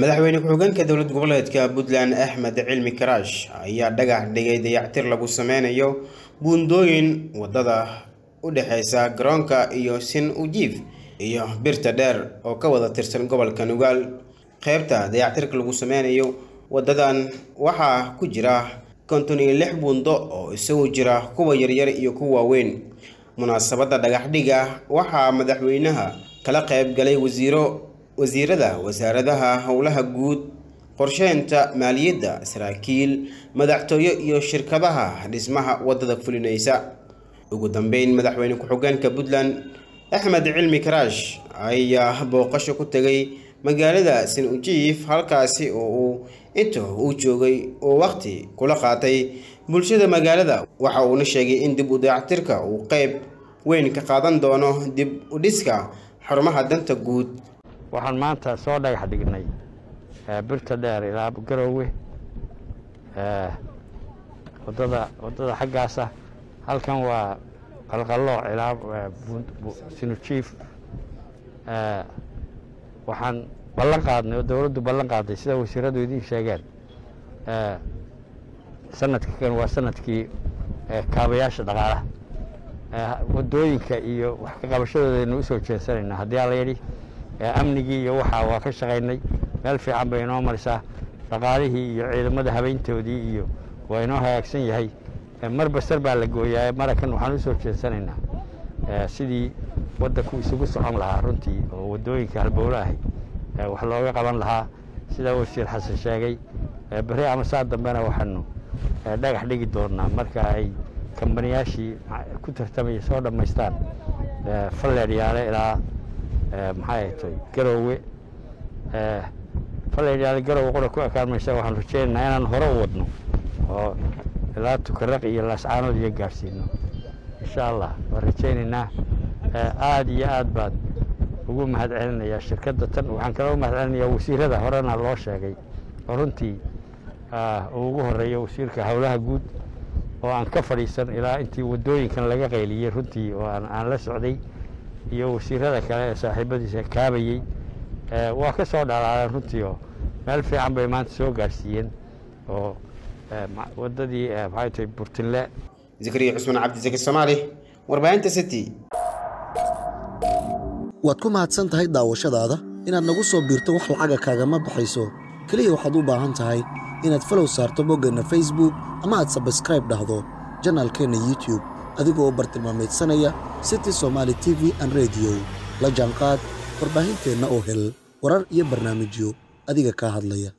madaxweyne ku-xigeenka dowlad goboleedka puntland axmed cilmi karaash ayaa dhagax dhigay dayactir lagu sameynayo buundooyin waddada u dhexeysa garoonka iyo sin ujiif iyo birta dheer oo ka wada tirsan gobolka nugaal qeybta dayactirka lagu sameynayo wadadan waxaa ku jira konton iyo lix buundo oo isagu jira kuwa yaryar iyo kuwa waaweyn. Munaasabadda dhagaxdhiga waxaa madaxweynaha kala qayb galay wasiiro wasiirada wasaaradaha howlaha guud qorsheynta maaliyadda saraakiil madaxtooyo iyo shirkadaha dhismaha waddada fulinaysa. Ugu dambeyn madaxweyne ku-xigeenka puntland axmed cilmi karaash ayaa booqasho ku tegay magaalada sin ujiif halkaasi oo uu inta uu joogay oo waqti kula qaatay bulshada magaalada. Waxa uuna sheegay in dib u dayactirka uu qeyb weyn ka qaadan doono dib u dhiska xarumaha danta guud waxaan maanta soo dhagax dhignay birta dheer ilaa garoowe waddada waddada xaggaasa. Halkan waa qalqallooc ilaa sinujiif waxaan ballan qaadnay oo dowladdu ballan qaaday sida wasiiradu idiin sheegeen. Sanadka kan waa sannadkii kaabayaasha dhaqaalaha. Wadooyinka iyo wax ka qabashadoodaaynu u soo jeensanaynaa haddii ala yidhi amnigii iyo waxaa waa ka shaqaynay. Meel fiican bay inoo marisaa dhaqaalihii iyo ciidamada habeyntoodii iyo waa inoo hagaagsan yahay. Mar basar baa la gooyaa marakan waxaan u soo jeensanaynaa sidii waddanku isugu socon lahaa runtii oo waddooyinka halbowle ahay wax looga qaban lahaa. Sida wasiir xasan sheegay beri ama saa dambena waxaanu dhagax dhigi doonaa marka ay kambaniyaashii ku tartamaya soo dhammaystaan. Falleedyaale ilaa maxay ahaytoy garoowe. Falleedyaale garoowe qura ku ekaan maysa waxaan rajeynaynaa inaan hore u wadno. Oo ilaa tukaraq iyo laascaanood iyo gaadhsiino insha allah waan rajaynaynaa aada iyo aad baan ugu mahad celinayaa shirkadda tan. Waxaan kaloo mahad celinayaa wasiirada horena loo sheegay. Oo runtii uu ugu horeeyo wasiirka howlaha guud oo aan ka fadhiisan ilaa intii wadooyinkan laga qayliyey runtii oo aan la socday iyo wasiirada kale ee saaxiibadiisa kaabayey waa ka soo dhalaaleen runtii oo meel fiican bay maanta soo gaadhsiiyeen oo wadadii maxay tahay burtinle. Zakariya cusmaan cabdisaki soomaali warbaahinta city. Waad ku mahadsan tahay daawashadaada? Inaad nagu soo biirto wax lacaga kaagama baxayso. Keliya waxaad u baahan tahay inaad falow saarto boggeenna facebook ama aad sabskraib dhahdo janaalkeenna youtube adigoo bartilmaameedsanaya city somaali t v an rediyo la jaanqaad warbaahinteenna oo hel warar iyo barnaamijyo adiga kaa hadlaya